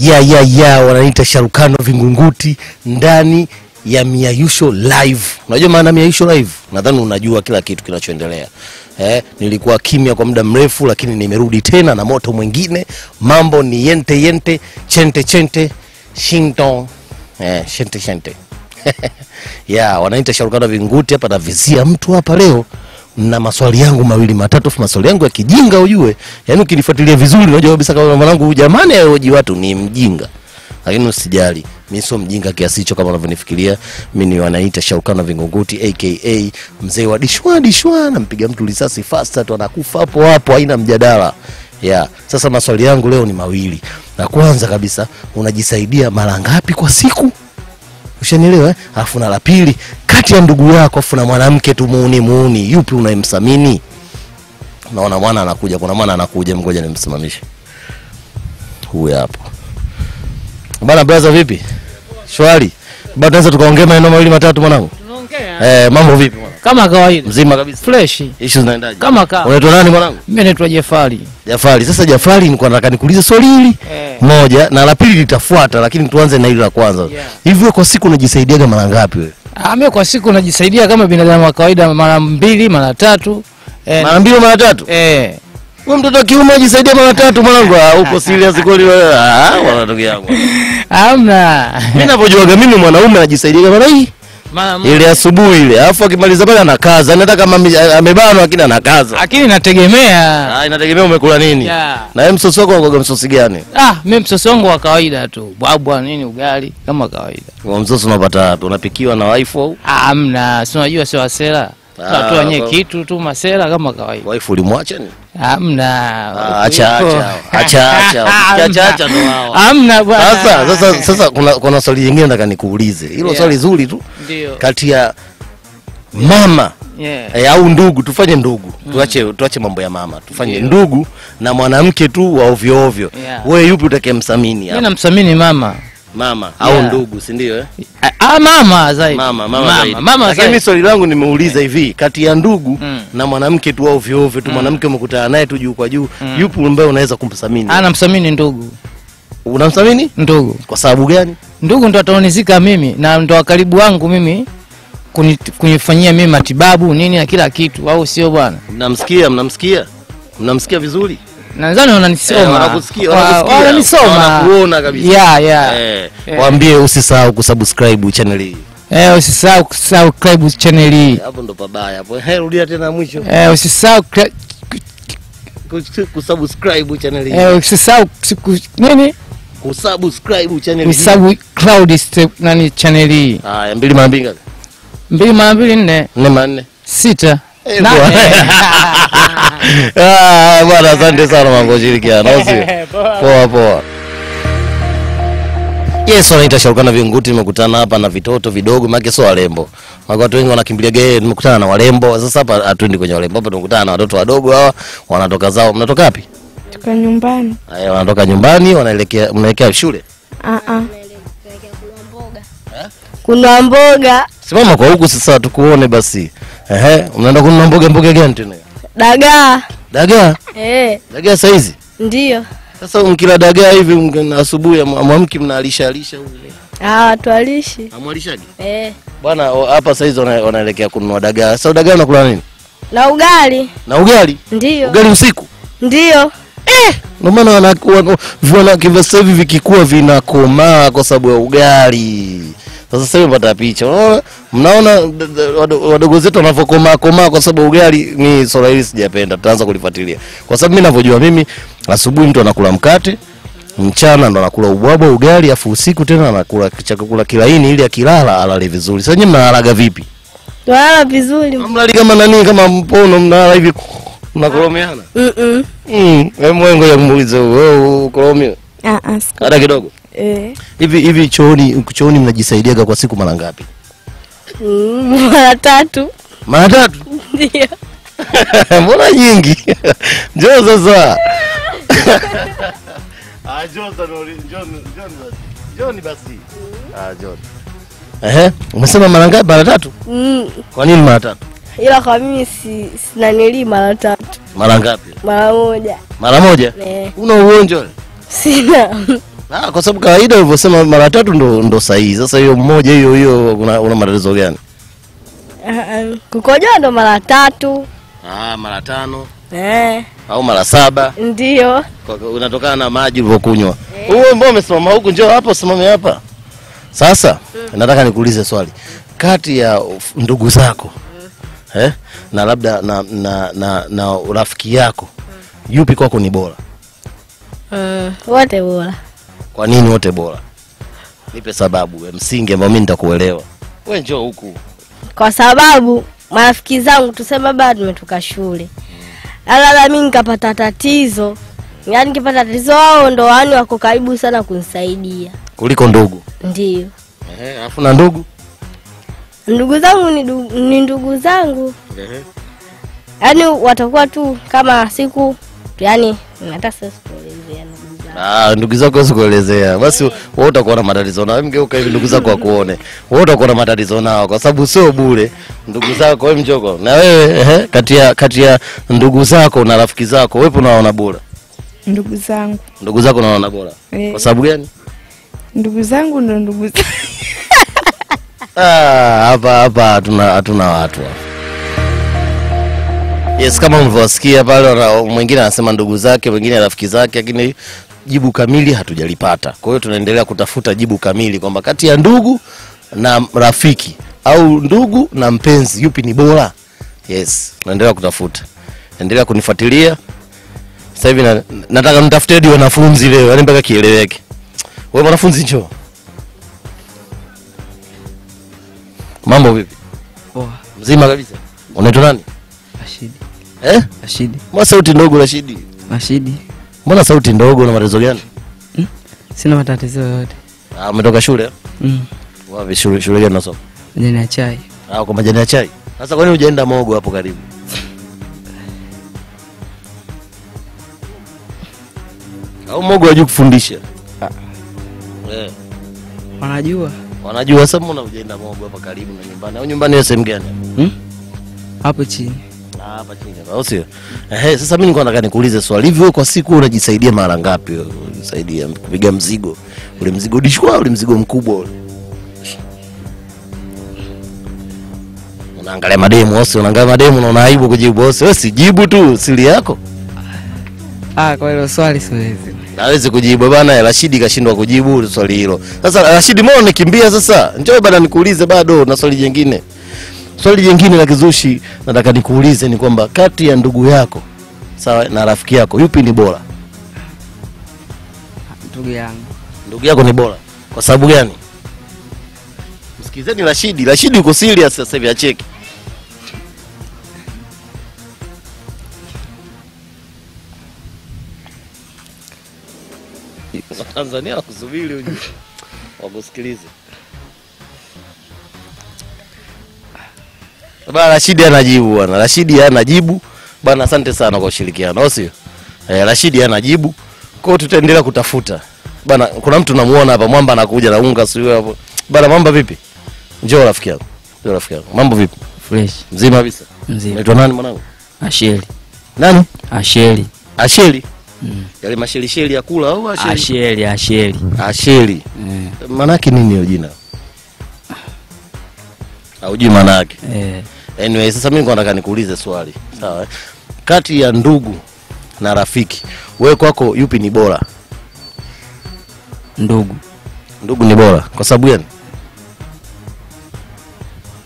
ya ya ya wananiita Sharukano Vingunguti ndani ya Miayusho Live. Unajua maana Miayusho Live? Nadhani unajua kila kitu kinachoendelea. Eh, nilikuwa kimya kwa muda mrefu, lakini nimerudi tena na moto mwingine. Mambo ni yente yente, chente chente, shinton eh, shente shente ya wanaita Sharukano Vingunguti hapa, na vizia mtu hapa leo na maswali yangu mawili matatu, maswali yangu ya kijinga ujue, Yani ukinifuatilia vizuri unajua kabisa kama mwanangu jamani, ayoji watu ni mjinga, lakini usijali, mimi sio mjinga kiasi hicho kama unavyonifikiria. Mimi ni wanaita Shaukana Vingunguti aka mzee wa dishwa dishwa, nampiga mtu risasi fasta tu anakufa hapo hapo, haina mjadala. Ya, sasa maswali yangu leo ni mawili. La kwanza kabisa, unajisaidia mara ngapi kwa siku? Ushanielewa eh? Alafu na la pili, kati ya ndugu yako afu na mwanamke tu muuni muuni, yupi unayemsamini? Naona mwana anakuja, kuna mwana anakuja, mgoja nimsimamishe. Huyu hapo. Bana brother, vipi? Shwari. Bado tunaweza tukaongea maneno mawili matatu mwanangu? Tunaongea Eh, mambo vipi mwana? kama kawaida, Mzima kabisa. fresh Issues zinaendaje? kama kawaida. Unaitwa nani mwanangu? Mimi naitwa Jafari. Jafari. Sasa Jafari, nilikuwa nataka nikuulize swali hili Eh. Moja na la pili litafuata, lakini tuanze na hili la kwanza. Hivi yeah. kwa siku unajisaidiaga mara ngapi wewe? Ah, mimi kwa siku najisaidia kama binadamu wa kawaida mara mbili mara tatu. Eh, Mara mbili mara tatu? eh, Wewe mtoto wa kiume unajisaidia mara tatu mwanangu. Ah, uko serious kweli wewe? Ah, bwana ndugu yangu. hamna. Mimi ninapojuaga mimi mwanaume anajisaidia mara hii ile asubuhi ile. Alafu akimaliza pale anakaza. Hata kama amebanwa lakini anakaza. lakini inategemea Ah, inategemea umekula nini. Yeah. Na wewe msosi wako unakuwa msosi gani? Ah, mimi msosi wangu wa kawaida tu. Bwabwa nini ugali kama kawaida. Kwa msosi unapata wapi? Unapikiwa na wife au Ah, hamna. Si unajua sio wasela. Ah, Tunatoa wenyewe kitu tu masela kama kawaida. wife ulimwacha ni? Hamna. Ah, acha acha. Acha acha. Acha acha ndo wao. Hamna bwana. Sasa sasa sasa kuna kuna swali lingine nataka nikuulize. Hilo Yeah. swali zuri tu ndio. kati ya mama Yeah. e, au ndugu, tufanye ndugu, mm. tuache tuache mambo ya mama, tufanye yeah. ndugu na mwanamke tu wa ovyo ovyo. Yeah. Wewe yupi utakayemthamini Mimi namthamini mama. Mama au Yeah. ndugu, si ndio eh? Ah, mama zaidi. Mama, mama, mama, zaidi. mama Lakini mimi swali langu nimeuliza hivi, kati ya ndugu Mm. na mwanamke tu au ovyo ovyo tu, mwanamke umekutana naye tu juu kwa juu, mm. yupi ambaye unaweza kumthamini? Ah, namthamini ndugu. Unamthamini Ndugu. kwa sababu gani? Ndugu ndo ataonizika mimi na ndo wa karibu wangu mimi kunifanyia mimi matibabu nini na kila kitu au sio bwana? Mnamsikia, mnamsikia, mnamsikia vizuri Nadhani wananisoma. Eh. Yeah, yeah. Eh, Eh. waambie usisahau kusubscribe channel hii. Eh, usisahau kusubscribe channel hii. Hapo ndo pabaya hapo. He, rudia tena mwisho. Eh, usisahau Kusubscribe channel hii. eh, usisahau siku nini? Kusubscribe channel hii. Usisahau cloud step nani channel hii. Haya, mbili mara mbili ngapi? Mbili mara mbili nne Nne mara nne. sita. Eh. Ah, bwana asante sana mambo shirikiana. Poa poa. Yes, wanaita Sharukano viunguti. nimekutana hapa na vitoto vidogo, maana sio warembo. Maana watu wengi wanakimbilia gee, nimekutana na warembo. Sasa hapa hatuendi kwenye warembo, hapa tumekutana na watoto wadogo hawa, wanatoka zao. Mnatoka wapi? Toka nyumbani. Haya, wanatoka nyumbani, wanaelekea mnaelekea shule. Ah ah. Kunwa mboga, Simama kwa huku sasa tukuone basi. Ehe, unaenda kununua mboga mboga gani tena? dagaa. Dagaa? Eh, Dagaa saizi? ndio. Sasa mkila dagaa hivi asubuhi am- amwamki mnaalisha alisha huko. Ah, twalishi. Amwalishaje? Eh. Bwana hapa saizi wana- wanaelekea kununua dagaa. Sasa dagaa unakula nini? Na ugali. Na ugali? Ndio. Ugali usiku? Ndio. Eh, Ndio maana wanakuwa wana- viwana kiva sasa hivi vikikuwa vinakomaa kwa sababu ya ugali. Sasa sasa picha. Unaona? Mnaona wadogo zetu wanavyokomaa komaa kwa sababu ugali ni swala hili sijapenda. Tutaanza kulifuatilia. Kwa sababu mimi ninavyojua mimi asubuhi mtu anakula mkate, mchana ndo anakula ubwabwa ugali, afu usiku tena anakula chakula kilaini ili akilala alale vizuri. Sasa nyinyi mnalalaga vipi? Tunalala vizuri. Mlali kama nani kama mpono mnalala hivi mnakoromeana? Mm -mm. Mm, wewe mwengo ya kumuuliza wewe ukoromewe Ah ah. hata kidogo. Eh. Hivi hivi chooni chooni mnajisaidiaga kwa siku mara ngapi? Mm, mara tatu. Mara tatu. Ndio. Mbona nyingi? Njoo sasa. Ah, John, John, John njoo ni basi. Ah, John. Ehe, umesema mara ngapi? Mara tatu? Mm. Kwa nini mara tatu? Ila kwa mimi si sinanili mara tatu. Mara ngapi? Mara moja. Mara moja? Eh. Una ugonjwa? Sina. Ah, kwa sababu kawaida ulivyosema mara tatu ndo, ndo sahihi. Sasa hiyo mmoja hiyo hiyo una, una matatizo gani? Ah, ah, kukojoa ndo mara tatu. Ah, mara tano Eh, au mara saba ndio. Unatokana na maji ulivyokunywa. Wewe mbona umesimama huku, njoo hapa usimame hapa. Sasa mm. nataka nikuulize swali, kati ya ndugu zako mm. eh, na labda na, na, na, na rafiki yako mm. yupi kwako ni bora? Mm, wote bora. Kwa nini wote bora? Nipe sababu ya msingi ambayo mimi nitakuelewa. Wewe njoo huku. Kwa sababu marafiki zangu tuseme labda tumetoka shule. alala mimi nikapata tatizo. Yaani nikipata tatizo wao ndo wani wako karibu sana kunisaidia. kuliko ndugu. Ndio. Ehe, alafu na ndugu? Ndugu zangu ni, du, ni ndugu zangu. Ehe. Yaani watakuwa tu kama siku yani hata sasa zangu. Ah, ndugu zako huwezi kuelezea. Basi wewe utakuwa na matatizo nao. Mgeuka hivi ndugu zako wakuone. Wewe utakuwa na matatizo nao kwa sababu sio bure. Ndugu zako wewe mjoko. Na wewe eh, kati ya kati ya ndugu zako na rafiki zako wewe unaona bora. Ndugu zangu Ndugu zako unaona bora. Eh. Kwa sababu gani? ndugu zangu ndo ndugu zangu. Ah, hapa hapa hatuna hatuna watu hapa. Yes, kama mlivyowasikia pale mwingine anasema ndugu zake, mwingine rafiki zake, lakini jibu kamili hatujalipata. Kwa hiyo tunaendelea kutafuta jibu kamili kwamba kati ya ndugu na rafiki au ndugu na mpenzi yupi ni bora. Yes, naendelea kutafuta. Endelea kunifuatilia. Sasa hivi na, nataka nitafute hadi wanafunzi leo, yani mpaka kieleweke. Wewe mwanafunzi njoo. Mambo vipi? Poa. Mzima kabisa. Unaitwa nani? Rashidi. Eh? Rashidi. Mbona sauti ndogo Rashidi? Rashidi. Mbona sauti ndogo na matatizo gani? Mm. Sina matatizo yoyote. Ah, umetoka shule? Mm. Wapi shule shule gani unasoma? Majani ya chai. Ah, kwa majani ya chai. Sasa kwa nini hujaenda Mogo hapo karibu? Au Mogo hajui kufundisha? Eh, Wanajua? wanajua sasa mbona hujaenda Mogo hapa karibu na nyumbani? Au nyumbani wewe sehemu gani? Hmm? Hapo chini. Hapa chini au sio? Ehe, sasa mimi nilikuwa nataka nikuulize swali. Hivi wewe kwa siku unajisaidia mara ngapi wewe? Unajisaidia kupiga mzigo. Ule mzigo dishwa, ule mzigo mkubwa ule. Unaangalia mademu wose, unaangalia mademu na una aibu kujibu wose. Wewe sijibu tu siri yako. Ah, kwa hilo swali siwezi. Hawezi kujibu bana, Rashidi kashindwa kujibu swali hilo. Sasa Rashidi, mbona unikimbia sasa? Njoo bana nikuulize bado na swali jingine. Swali jingine la kizushi nataka nikuulize ni kwamba kati ya ndugu yako sawa na rafiki yako yupi ni bora? Ndugu yangu. Ndugu yako ni bora. Kwa sababu gani? Msikizeni Rashidi. Rashidi uko serious sasa hivi acheki. Tanzania wakusubiri. Wakusikilize. Bana Rashidi anajibu bwana. Rashidi anajibu. Bana asante sana kwa ushirikiano, au sio? Eh, Rashidi anajibu. Kwa hiyo tutaendelea kutafuta. Bana kuna mtu namuona hapa Mwamba anakuja na unga sio hapo. Bana Mwamba vipi? Njoo rafiki yangu. Njoo rafiki yangu. Mambo vipi? Fresh. Mzima kabisa. Mzima. Unaitwa nani mwanangu? Asheli. Nani? Asheli. Asheli. Mm. Yale masheli sheli ya kula au asheli? Asheli, Asheli. Asheli. Mm. Manake nini hiyo jina? Haujui maana yake. Eh. Anyway, sasa mimi ngo nataka nikuulize swali. Sawa. Kati ya ndugu na rafiki, wewe kwako yupi ni bora? Ndugu. Ndugu ni bora. Kwa sababu gani?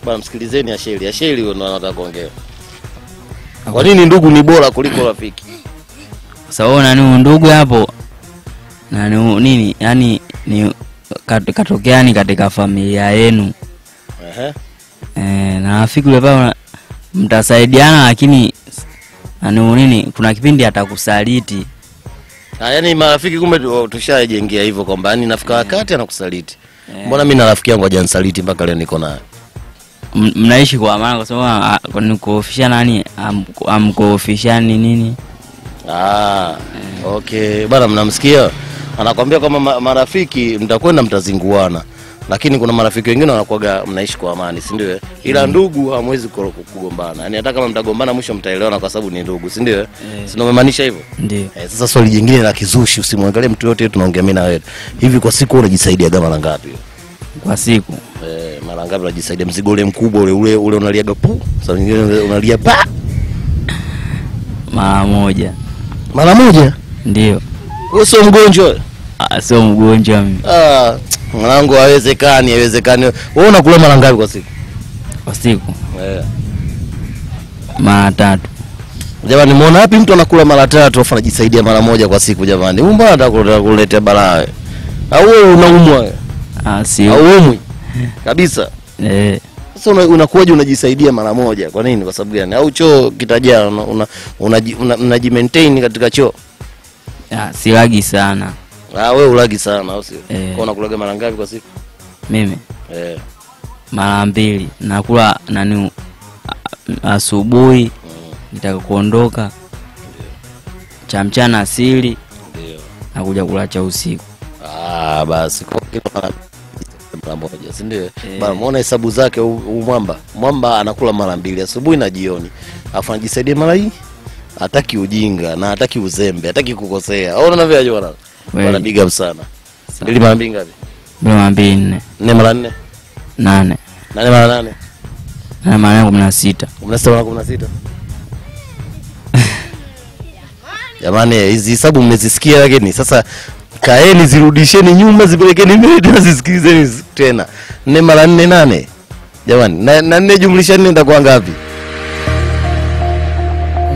Bwana msikilizeni Asheli. Asheli huyo ndo anataka kuongea. Kwa nini ndugu ni bora kuliko rafiki? Sawa nani ndugu hapo? Nani nini? Yaani ni katokeani katokea ni katika familia yenu. Ehe. Eh, na rafiki yule pale mtasaidiana lakini anu nini kuna kipindi atakusaliti. Ah, yani marafiki kumbe tushajengea hivyo kwamba yani nafika wakati anakusaliti. Mbona mimi na rafiki yangu hajanisaliti mpaka leo niko naye? Mnaishi kwa amani kwa sababu nikuofisha kwa ni nani am- amkuofishani nini Ah, okay. Bana mnamsikia? Anakwambia kwamba marafiki mtakwenda mtazinguana. Lakini kuna marafiki wengine wanakuwaga mnaishi kwa amani si ndio? Ila mm. ndugu hamwezi ku- ku- kugombana. Yani hata kama mtagombana mwisho mtaelewana kwa sababu ni ndugu si ndio? Mm. si ndio umemaanisha hivyo? Ndio. Eh, sasa swali jingine la kizushi, usimwangalie mtu yote, tunaongea mimi na wewe. Hivi kwa siku unajisaidia gama la ngapi? kwa siku? Eh, mara ngapi unajisaidia? Mzigo ule mkubwa ule ule ule unaliaga pu, saa nyingine unalia pa? Mara moja. Mara moja. ndio. Wewe sio mgonjwa? Ah, sio mgonjwa mimi. Ah, mwanangu, haiwezekani, haiwezekani. Wewe unakula mara ngapi kwa siku? kwa siku Eh. mara tatu Jamani, muona wapi mtu anakula mara tatu afu anajisaidia mara moja kwa siku jamani? Huyu mbona anataka kuleta- kuletea balaa? Au wewe unaumwa? Ah, sio Au umwi? Kabisa. eh, Sasa so, unakuwaje unajisaidia mara moja? Kwa nini? Kwa sababu gani? Au choo kitajaa una, una, una, una, una maintain katika choo? ah, silagi sana Ah, wewe ulagi sana au sio? Eh. Kwa unakulaga mara ngapi kwa siku? mimi Eh. mara mbili nakula nani asubuhi asubuhi nitaka kuondoka cha mchana asili Ndio. nakuja kula cha usiku Ah, basi kwa kila mara mara moja, si ndio? Bana muona hesabu zake huu mwamba. Mwamba anakula mara mbili, asubuhi na jioni. Afu anajisaidia mara hii. Hataki ujinga na hataki uzembe, hataki kukosea. Au unaona vile bwana? Bwana big up sana. Mbili mara mbili ngapi? Mbili mara mbili nne Nne mara nne? nane Nane mara nane? Nane mara yangu kumi na sita kumi na sita mara kumi na sita jamani hizi hesabu mmezisikia lakini sasa kaeni zirudisheni nyuma zipelekeni mbele tena zisikilizeni tena nne mara nne nane jamani na, na nne jumlisha nne itakuwa ngapi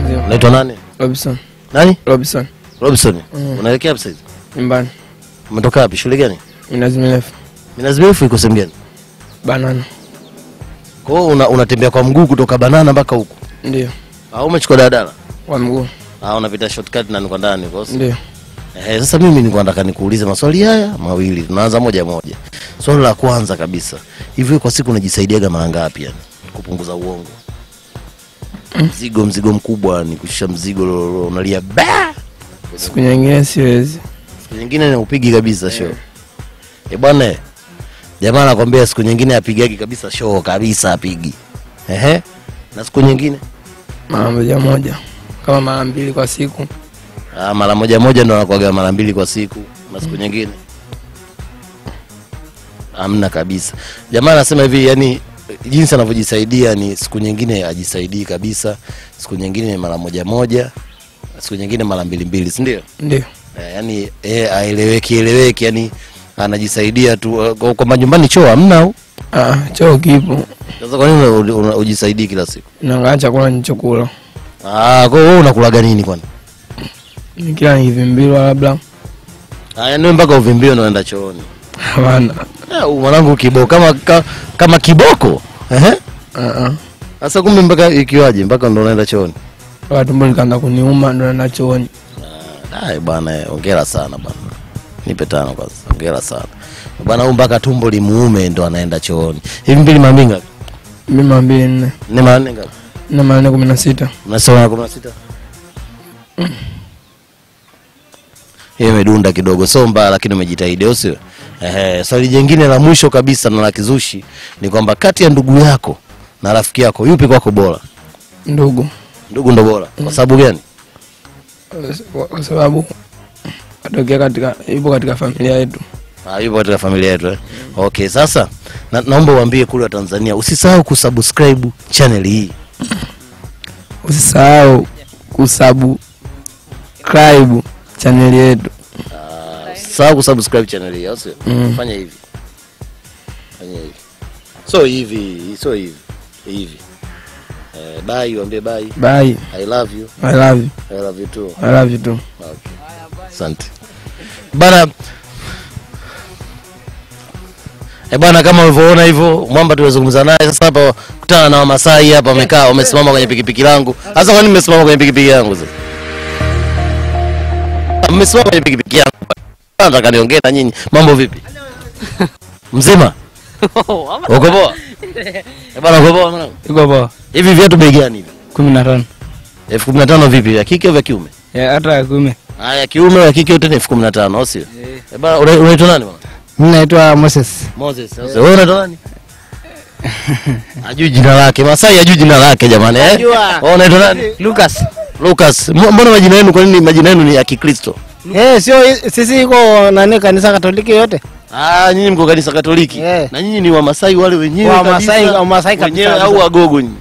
Ndio. unaitwa nani Robinson. nani Robinson. robinson unaelekea hapa saizi Nyumbani. umetoka wapi shule gani Minazi mirefu. minazi mirefu iko sehemu gani Banana. kwa hiyo una, unatembea kwa mguu kutoka banana mpaka huku Ndio. au umechukua daladala Kwa mguu. Ah, unapita shortcut na niko ndani kwa sababu. Ndio. Eh, sasa mimi nilikuwa nataka nikuulize maswali haya mawili. Tunaanza moja moja. Swali la kwanza kabisa. Hivi kwa siku unajisaidiaga mara ngapi yani kupunguza uongo? Mzigo mzigo mkubwa ni kushusha mzigo lo- lo- unalia ba. Siku nyingine siwezi. Siku nyingine upigi kabisa show. Eh bwana eh, jamaa anakwambia siku nyingine apigagi kabisa show kabisa apigi. Ehe. Na siku nyingine Mara moja moja. Kama mara mbili kwa siku. ah, mara moja moja ndo anakuaga mara mbili kwa siku na siku nyingine amna kabisa. Jamaa anasema hivi, yani jinsi anavyojisaidia ni siku nyingine ajisaidii kabisa, siku nyingine mara moja moja, siku nyingine mara mbili mbili, si ndio? Ndio. Eh, yani eh, aeleweki eleweki, yani anajisaidia tu eh, kwa- majumbani. choo hamna au Ah, choo kipo. sasa kwa nini unajisaidia ujisaidii kila siku? Naangalia chakula nilichokula. Ah, kwa hiyo wewe unakulaga nini kwani? Nikila hivimbilwa labda. Ah, yani wewe mpaka uvimbio unaenda chooni. Hapana. Ah, mwanangu kiboko kama ka, kama kiboko. Ehe. Ah ah. Sasa kumbe mpaka ikiwaje mpaka ndo unaenda chooni? Watu mbona likaanza kuniuma ndo naenda chooni. Ai bwana, hongera sana bwana. Nipe tano kwanza. Hongera sana. Bwana huyu mpaka tumbo limuume ndo anaenda chooni. Hivi mbili mara ngapi? Mimi mara mbili nne. Nne mara nne ngapi? Nne mara nne kumi na sita. Unasoma kumi na sita? Hiyo imedunda kidogo, sio mbaya, lakini umejitahidi, au sio? Ehe, swali jingine la mwisho kabisa na la kizushi ni kwamba kati ya ndugu yako na rafiki yako yupi kwako bora? Ndugu. Ndugu ndo bora. Kwa sababu gani? Kwa- sababu atokea katika yupo katika familia yetu. Ah, yupo katika familia yetu eh? Okay, sasa na, naomba uambie kule wa Tanzania usisahau kusubscribe channel hii. Usisahau kusubscribe channel yetu. Usisahau kusubscribe channel hii, sio? Mm. Fanya hivi. Fanya hivi. So hivi, so hivi. Hivi. Eh, bye, uambie bye. Bye. I love you. I love you. I love you too. I love you too. Okay. Asante. Bana E bwana, kama ulivyoona hivyo mwamba tulizungumza naye sasa hapa, kutana na Wamasai hapa wamekaa wamesimama kwenye pikipiki langu. Sasa kwa nini mmesimama kwenye pikipiki yangu sasa? Mmesimama kwenye pikipiki yangu. Nataka niongee na nyinyi. Mambo vipi? Mzima? Uko poa? E bwana, uko poa mwanangu? Uko poa. Hivi viatu bei gani hivi? kumi na tano. elfu kumi na tano vipi? Ya kike au vya kiume? Ya, hata ya kiume. Haya, kiume ya kike yote ni elfu kumi na tano au sio? Eh bana, unaitwa nani bwana? Mimi naitwa Moses. Moses. Sasa Wewe unaitwa nani? Ajui jina lake. Masai ajui jina lake jamani eh? Wewe unaitwa nani? Lucas. Lucas. Mbona majina yenu kwa nini majina yenu ni ya Kikristo? Eh, sio sisi iko nani kanisa Katoliki yote? Ah, nyinyi mko kanisa Katoliki. Yeah. Na nyinyi ni Wamasai wale wenyewe Wa kabisa. Masai- Wamasai kabisa, au. Wagogo nyinyi?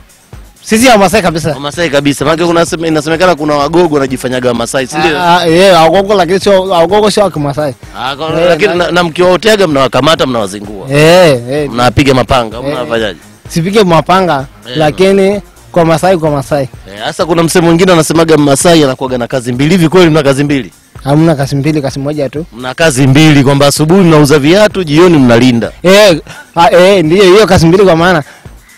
Sisi ya Masai kabisa. Wamasai kabisa. Maana kuna inasemekana kuna Wagogo wanajifanyaga Wamasai, si ndio? Ah, yeye eh, Wagogo lakini sio Wagogo sio wa Kimasai. Ah, kwa- yeah, lakini na- na, mkiwaotega mnawakamata mnawazingua. Eh, eh. Mnawapiga mapanga au Eh, mnawafanyaje? Sipige mapanga Eh. lakini kwa Masai kwa Masai. Eh, Sasa kuna msemo mwingine anasemaga Masai anakuwa na kazi mbili. Hivi kweli mna kazi mbili? Hamna kazi mbili, kazi moja tu. Mna kazi mbili kwamba asubuhi mnauza viatu, jioni mnalinda. Eh, ah, eh, ndiyo hiyo kazi mbili kwa maana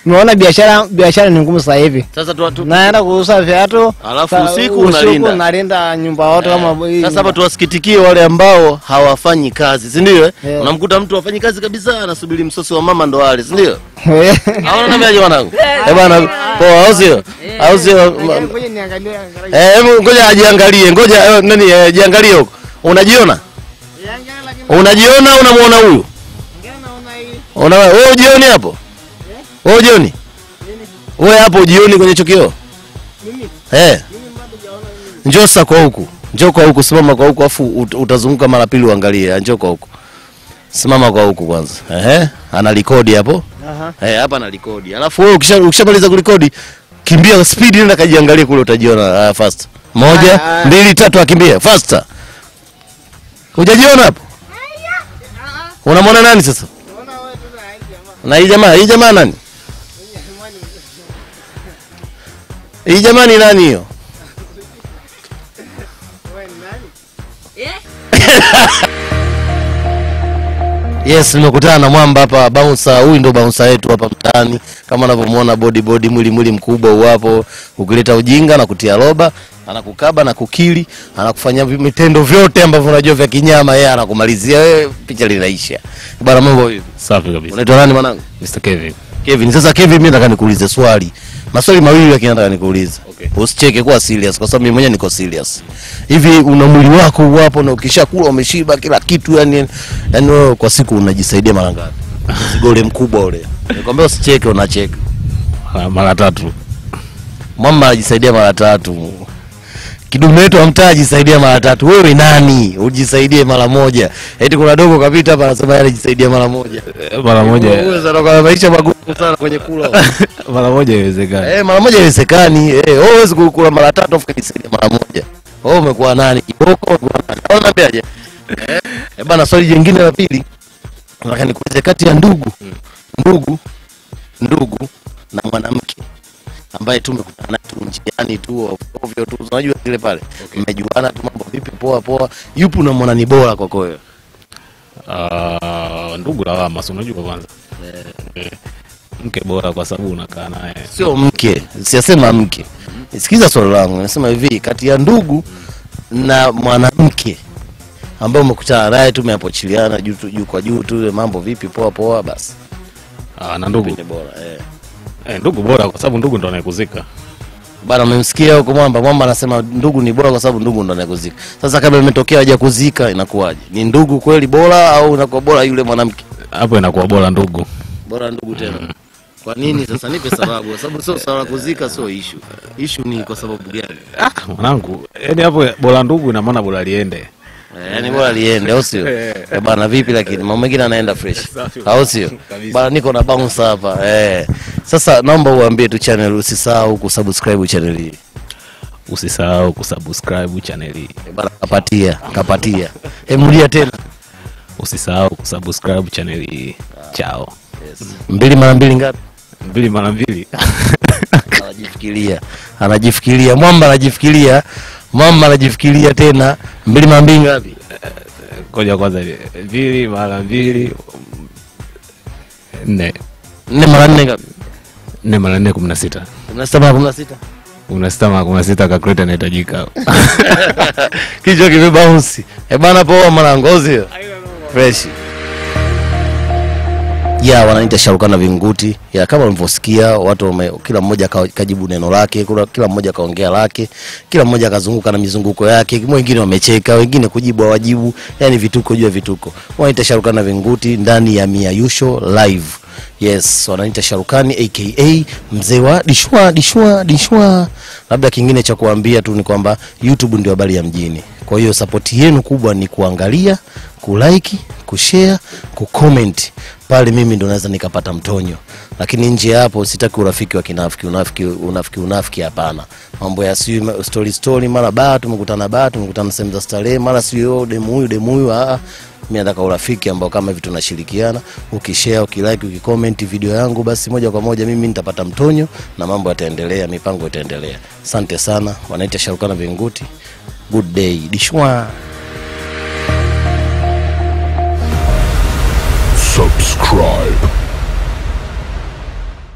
unaona biashara biashara ni ngumu sasa hivi. Sasa tu, watu Naenda kuuza viatu Alafu usiku unalinda. usiku unalinda. nyumba yote kama hii Sasa hapa tuwasikitikie wale ambao hawafanyi kazi, si ndio? eh? Yeah. Unamkuta mtu hafanyi kazi kabisa, anasubiri msosi wa mama ndo wale, si ndio? Eh. Haona namna je wanangu? Eh bwana, poa au sio? Au sio? Ngoja niangalie. Eh, hebu ngoja ajiangalie, ngoja eh, nani ajiangalie huko. Unajiona? Unajiona unamuona huyu? Unaona wewe ujioni hapo? Wewe ujioni? Wewe hapo ujioni kwenye chokio? Eh. Njoo sasa kwa huku. Njoo kwa huku, simama kwa huku afu utazunguka mara pili uangalie. Njoo kwa huku. Simama kwa huku kwanza. Ehe, ana rekodi hapo. Aha. Eh, hapa ana rekodi. Alafu wewe ukisha ukishamaliza kurekodi, kimbia speed nenda kajiangalie kule utajiona uh, fast. Moja, Ah, ah. mbili, tatu akimbia faster. Hujajiona hapo? Unamwona nani sasa? Naona wewe tu na hii jamaa. Na hii jamaa, hii jamaa nani? Hii jamani nani hiyo? Yes, nimekutana na mwamba hapa bouncer. Huyu ndo bouncer wetu hapa mtaani, kama unavyomuona body body, mwili mwili mkubwa uwapo. Ukileta ujinga na kutia roba, anakukaba na kukili, anakufanyia mitendo vitendo vyote ambavyo unajua vya kinyama, yeye anakumalizia wewe, picha linaisha. Bwana, mambo hivi. Safi kabisa. Unaitwa nani mwanangu? Mr. Kevin. Kevin. Sasa Kevin, mimi nataka nikuulize swali, maswali mawili lakini nataka nikuulize. Okay. Usicheke, kuwa serious, kwa sababu mimi mwenyewe niko serious. Hivi una mwili wako wapo hapo, na ukishakula umeshiba kila kitu, yani yani wewe kwa siku unajisaidia mara ngapi? Sigole mkubwa ule. Nikwambia usicheke, unacheka. Mara tatu. Mama anajisaidia mara tatu. Kidume wetu amtaa mtaa ajisaidia mara tatu. Wewe nani? Ujisaidie mara moja. Eti kuna dogo kapita hapa anasema yeye anajisaidia mara moja. Eh, Mara moja. Wewe kwa maisha magumu sana kwenye kula. Mara moja haiwezekani. Eh, mara moja haiwezekani. Eh, wewe huwezi kukula mara tatu afu kujisaidia mara moja. Wewe umekuwa nani? Kiboko umekuwa nani? Au? Eh, eh bana, swali jingine la pili. Nataka nikuulize kati ya ndugu, ndugu, ndugu na mwanamke ambaye tu umekutana naye tu njiani tu ovyo tu, unajua zile pale. Mmejuana tu mambo vipi, poa poa. Yupi unamwona ni bora kwako wewe? Ah, ndugu lawama, si unajua kwanza. Eh, Mke bora kwa sababu unakaa naye. Sio mke, siasema mke. Sikiza swali langu, nasema hivi, kati ya ndugu na mwanamke ambaye umekutana naye tu umeapochiliana juu juu kwa juu tu, mambo vipi, poa poa, basi Ah, na ndugu. ni bora eh. Eh, ndugu bora kwa sababu ndugu ndo anayekuzika. Bana, umemsikia huko mwamba? Mwamba anasema ndugu ni bora kwa sababu ndugu ndo anayekuzika. Sasa kabla imetokea haja kuzika, inakuwaje? Ni ndugu kweli bora au inakuwa bora yule mwanamke? Hapo inakuwa bora ndugu. Bora ndugu tena. Mm. Kwa nini sasa? Nipe sababu, kwa sababu sio swala kuzika, sio issue. Issue ni kwa sababu gani? Ah, mwanangu, yani hapo bora ndugu ina maana bora liende. Eh, Yaani wewe aliende au sio? Eh, bana vipi lakini mambo mengine anaenda fresh. Au sio? Bana niko na bounce hapa. Eh. Sasa naomba uambie tu channel usisahau kusubscribe channel hii. Usisahau kusubscribe channel hii. Eh, Bana kapatia, kapatia. Emulia tena. Usisahau kusubscribe channel hii. Chao. Mbili mara mbili ngapi? Mbili mara mbili. Anajifikiria. Anajifikiria. Mwamba anajifikiria. Mwamba anajifikiria tena. Mbili mara mbili ngapi? Ngoja kwanza mbili mara mbili nne Nne mara nne ngapi? nne mara nne kumi na sita Kumi na sita mara kumi na sita. kumi na sita mara kumi na sita kakreta inahitajika Kichwa kimebounce. Eh bana poa mwanangu? Fresh. Ya wananiita Sharukana Vinguti ya kama ulivyosikia watu wame, kila mmoja kajibu neno lake, kila, mmoja kaongea lake, kila mmoja akazunguka na mizunguko yake, wengine wamecheka, wengine kujibu hawajibu, yani vituko juu ya vituko. Wananiita Sharukana Vinguti ndani ya Miayusho live. Yes, wananiita Sharukani aka mzee wa dishwa dishwa dishwa. Labda kingine cha kuambia tu ni kwamba YouTube ndio habari ya mjini. Kwa hiyo sapoti yenu kubwa ni kuangalia, kulike, kushare, kucomment. Pale mimi ndo naweza nikapata mtonyo, lakini nje hapo sitaki urafiki wa kinafiki, unafiki unafiki unafiki, hapana. Mambo ya siyo story story, mara baa tumekutana baa tumekutana sehemu za starehe, mara sio demu huyu demu huyu, ah mimi nataka urafiki ambao kama hivi tunashirikiana, ukishare, ukilike, ukicomment video yangu, basi moja kwa moja mimi nitapata mtonyo na mambo yataendelea, mipango itaendelea. Asante sana, wanaita Sharukana Vinguti. Good day, dishwa. Subscribe.